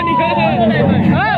Allez, Nicolas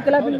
ಕಲಾಪಿ